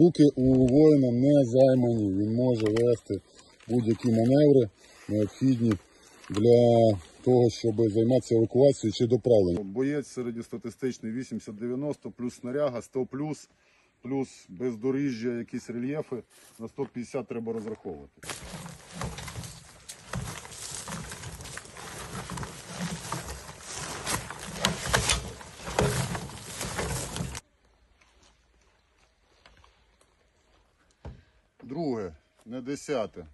Руки у воїна не займані, він може вести будь-які маневри, необхідні для того, щоб займатися евакуацією чи доправленням. Боєць середньостатистичний 80-90, плюс снаряга, 100 плюс, плюс бездоріжжя, якісь рельєфи. На 150 треба розраховувати. Друге, не десяте.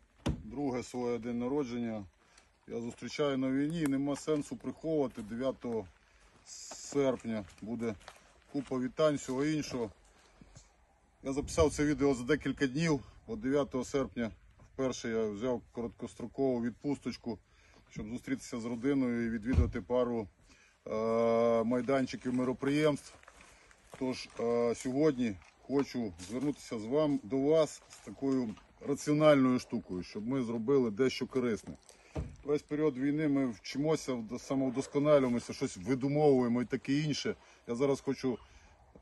Друге своє день народження. Я зустрічаю на війні і нема сенсу приховувати. 9 серпня буде купа вітань, всього іншого. Я записав це відео за декілька днів. От 9 серпня вперше я взяв короткострокову відпусточку, щоб зустрітися з родиною і відвідати пару е- майданчиків мироприємств. Тож е, сьогодні хочу звернутися з вам до вас з такою раціональною штукою, щоб ми зробили дещо корисне. Весь період війни ми вчимося, вд- самовдосконалюємося, щось видумовуємо і таке інше. Я зараз хочу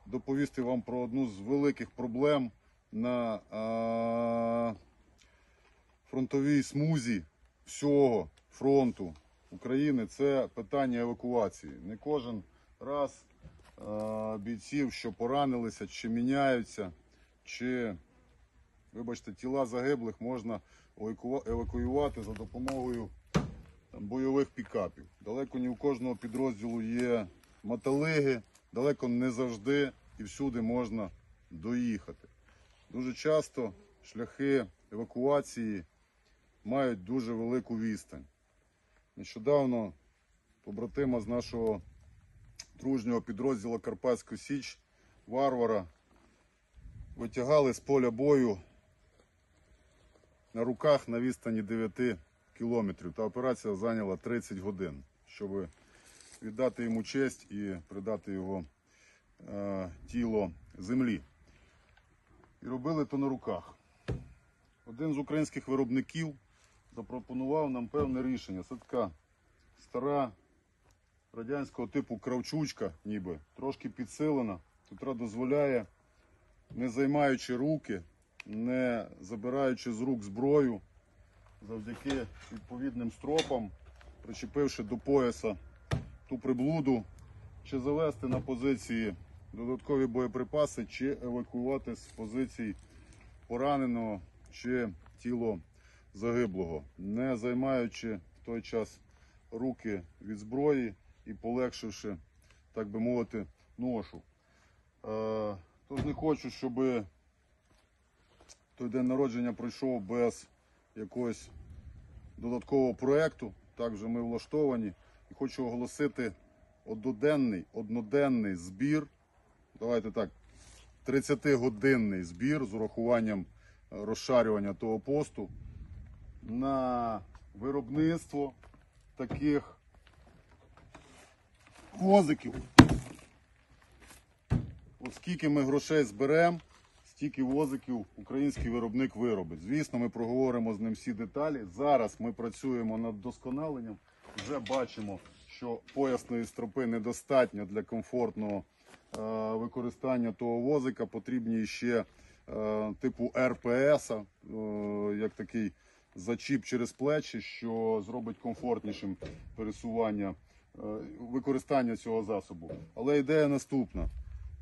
доповісти вам про одну з великих проблем на е, фронтовій смузі всього фронту України. Це питання евакуації. Не кожен раз бійців, що поранилися, чи міняються, чи, вибачте, тіла загиблих можна евакуювати за допомогою там, бойових пікапів. Далеко не у кожного підрозділу є мотолиги, далеко не завжди і всюди можна доїхати. Дуже часто шляхи евакуації мають дуже велику відстань. Нещодавно побратима з нашого дружнього підрозділу Карпатську Січ Варвара витягали з поля бою на руках на відстані 9 кілометрів. Та операція зайняла 30 годин, щоб віддати йому честь і придати його е, тіло землі. І робили то на руках. Один з українських виробників запропонував нам певне рішення. Це така стара радянського типу кравчучка, ніби. Трошки підсилена, котра дозволяє, не займаючи руки, не забираючи з рук зброю, завдяки відповідним стропам, причепивши до пояса ту приблуду, чи завести на позиції додаткові боєприпаси, чи евакуювати з позицій пораненого чи тіло загиблого, не займаючи в той час руки від зброї і полегшивши, так би мовити, ношу. Е, тож не хочу, щоб той день народження пройшов без якогось додаткового проєкту. Так вже ми влаштовані. І хочу оголосити одноденний, одноденний збір. Давайте так, 30-годинний збір з урахуванням е, розшарювання того посту на виробництво таких возиків. Оскільки ми грошей зберемо, стільки возиків український виробник виробить. Звісно, ми проговоримо з ним всі деталі. Зараз ми працюємо над досконаленням. Вже бачимо, що поясної стропи недостатньо для комфортного е, використання того возика. Потрібні ще е, типу РПС, е, як такий зачіп через плечі, що зробить комфортнішим пересування, використання цього засобу. Але ідея наступна.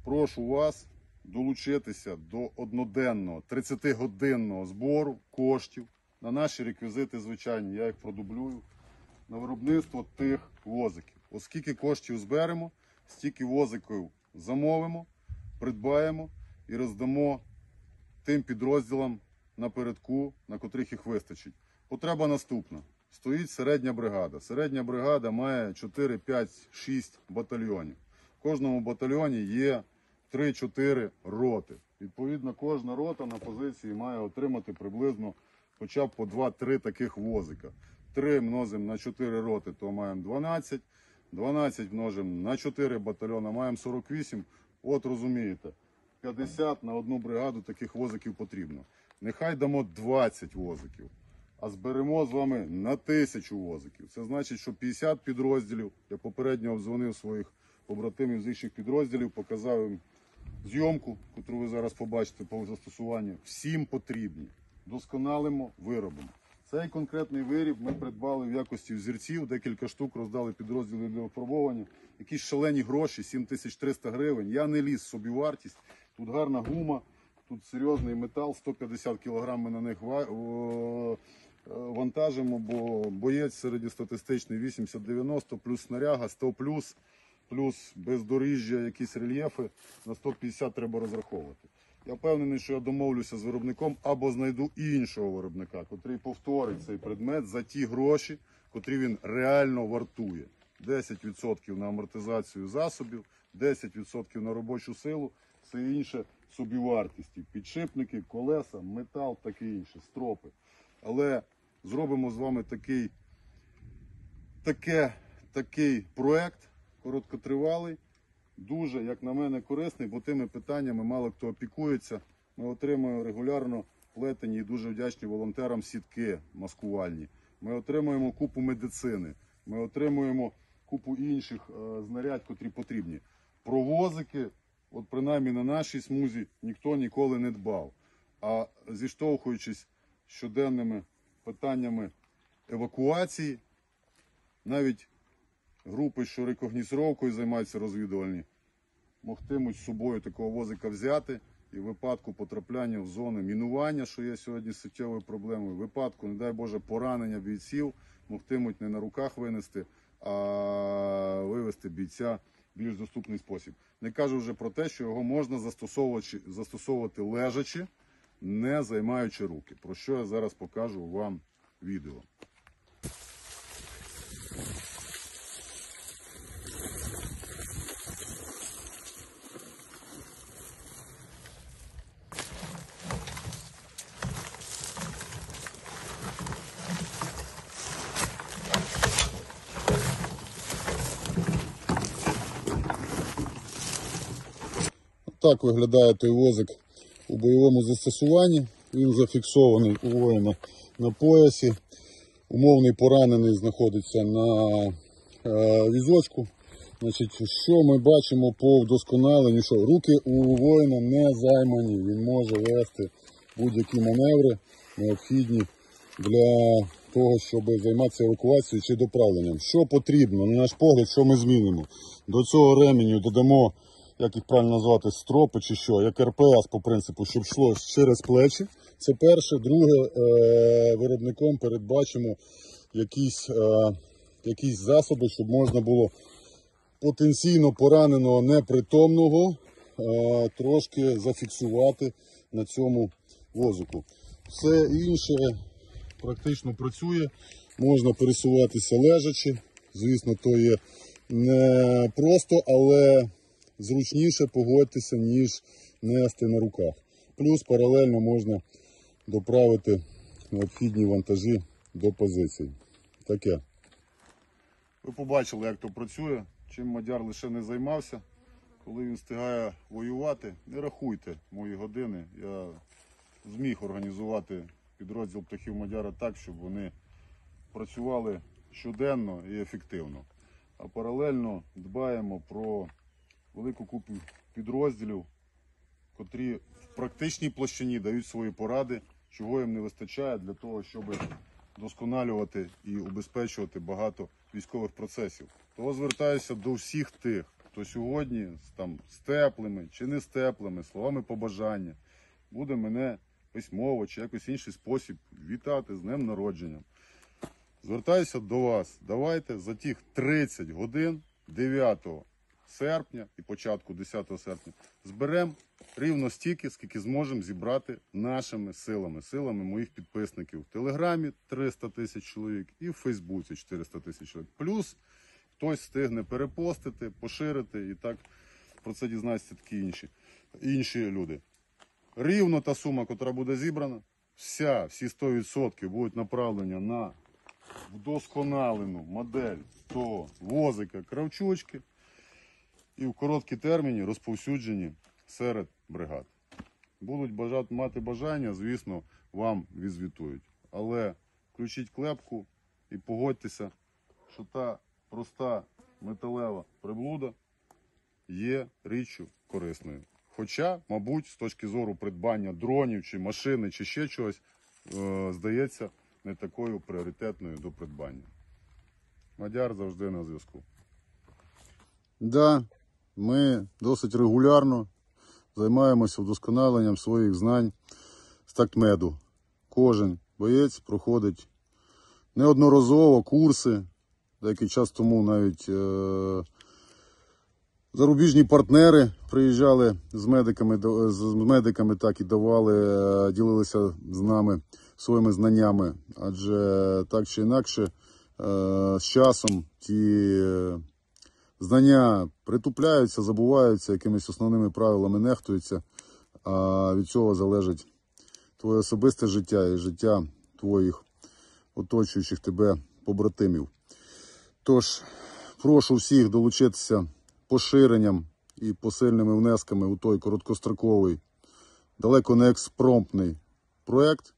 Прошу вас долучитися до одноденного 30-годинного збору коштів на наші реквізити звичайні. Я їх продублюю на виробництво тих возиків. Оскільки коштів зберемо, стільки возиків замовимо, придбаємо і роздамо тим підрозділам напередку, на котрих їх вистачить. Потреба наступна. Стоїть середня бригада. Середня бригада має 4, 5, 6 батальйонів. В кожному батальйоні є 3-4 роти. Відповідно, кожна рота на позиції має отримати приблизно хоча б по 2-3 таких возика. 3 множимо на 4 роти, то маємо 12. 12 множимо на 4 батальйони, маємо 48. От розумієте, 50 на одну бригаду таких возиків потрібно. Нехай дамо 20 возиків, а зберемо з вами на тисячу возиків. Це значить, що 50 підрозділів. Я попередньо обдзвонив своїх побратимів з інших підрозділів, показав їм зйомку, яку ви зараз побачите по застосуванню, всім потрібні. Досконалимо, виробимо. Цей конкретний виріб ми придбали в якості взірців, декілька штук роздали підрозділи для випробування. Якісь шалені гроші, 7300 гривень. Я не ліз собі вартість. Тут гарна гума, тут серйозний метал, 150 кг ми на них вантажимо, бо боєць середньостатистичний 80-90, плюс снаряга, 100 плюс, плюс бездоріжжя, якісь рельєфи, на 150 треба розраховувати. Я впевнений, що я домовлюся з виробником або знайду іншого виробника, котрий повторить цей предмет за ті гроші, котрі він реально вартує. 10% на амортизацію засобів, 10% на робочу силу, все інше собівартісті. Підшипники, колеса, метал, таке інше, стропи. Але зробимо з вами такий, таке, такий проект короткотривалий, дуже, як на мене, корисний, бо тими питаннями мало хто опікується. Ми отримуємо регулярно плетені і дуже вдячні волонтерам сітки маскувальні. Ми отримуємо купу медицини, ми отримуємо купу інших е, знарядь, котрі потрібні. Про возики, от принаймні на нашій смузі, ніхто ніколи не дбав. А зіштовхуючись щоденними питаннями евакуації, навіть групи, що рекогнісровкою займаються розвідувальні, могтимуть з собою такого возика взяти і в випадку потрапляння в зони мінування, що є сьогодні суттєвою проблемою, в випадку, не дай Боже, поранення бійців, могтимуть не на руках винести, а вивести бійця в більш доступний спосіб. Не кажу вже про те, що його можна застосовувати, застосовувати лежачи, не займаючи руки, про що я зараз покажу вам відео. Так виглядає той возик у бойовому застосуванні. Він зафіксований у воїна на поясі. Умовний поранений знаходиться на е, візочку. Значить, що ми бачимо по вдосконаленню? Що руки у воїна не займані. Він може вести будь-які маневри необхідні для того, щоб займатися евакуацією чи доправленням. Що потрібно, на наш погляд, що ми змінимо? До цього ременю додамо як їх правильно назвати, стропи чи що, як РПС по принципу, щоб йшло через плечі. Це перше. Друге, е, виробником передбачимо якісь, е, якісь засоби, щоб можна було потенційно пораненого непритомного е, трошки зафіксувати на цьому возику. Все інше практично працює, можна пересуватися лежачи. Звісно, то є не просто, але зручніше погодьтеся, ніж нести на руках. Плюс паралельно можна доправити необхідні вантажі до позицій. Таке. Ви побачили, як то працює, чим мадяр лише не займався. Коли він встигає воювати, не рахуйте мої години. Я зміг організувати підрозділ птахів Мадяра так, щоб вони працювали щоденно і ефективно. А паралельно дбаємо про велику купу підрозділів, котрі в практичній площині дають свої поради, чого їм не вистачає для того, щоб досконалювати і убезпечувати багато військових процесів. Того звертаюся до всіх тих, хто сьогодні там з теплими чи не з теплими словами побажання буде мене письмово чи якось інший спосіб вітати з днем народження. Звертаюся до вас. Давайте за тих 30 годин 9 серпня і початку 10 серпня зберемо рівно стільки, скільки зможемо зібрати нашими силами, силами моїх підписників. В Телеграмі 300 тисяч чоловік і в Фейсбуці 400 тисяч чоловік. Плюс хтось встигне перепостити, поширити і так про це дізнаються такі інші, інші люди. Рівно та сума, яка буде зібрана, вся, всі 100% будуть направлені на вдосконалену модель того возика кравчучки і в короткі терміни розповсюджені серед бригад. Будуть бажати мати бажання, звісно, вам відзвітують. Але включіть клепку і погодьтеся, що та проста металева приблуда є річчю корисною. Хоча, мабуть, з точки зору придбання дронів чи машини, чи ще чогось, е, здається не такою пріоритетною до придбання. Мадяр завжди на зв'язку. Да, ми досить регулярно займаємося вдосконаленням своїх знань з тактмеду. Кожен боєць проходить неодноразово курси, деякий час тому навіть е- зарубіжні партнери приїжджали з медиками, з медиками так і давали, е, ділилися з нами своїми знаннями. Адже так чи інакше, е, з часом ті знання притупляються, забуваються, якимись основними правилами нехтуються, а від цього залежить твоє особисте життя і життя твоїх оточуючих тебе побратимів. Тож, прошу всіх долучитися поширенням і посильними внесками у той короткостроковий, далеко не експромтний проект.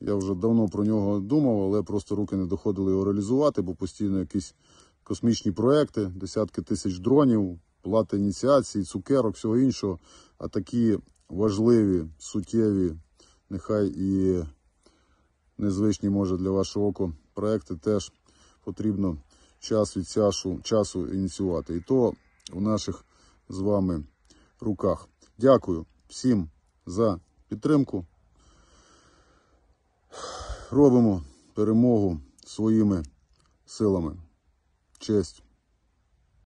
Я вже давно про нього думав, але просто руки не доходили його реалізувати, бо постійно якісь космічні проекти, десятки тисяч дронів, плати ініціації, цукерок, всього іншого. А такі важливі, суттєві, нехай і незвичні, може, для вашого оку проекти теж потрібно час від часу, часу ініціювати. І то в наших з вами руках. Дякую всім за підтримку. Робимо перемогу своїми силами. Честь.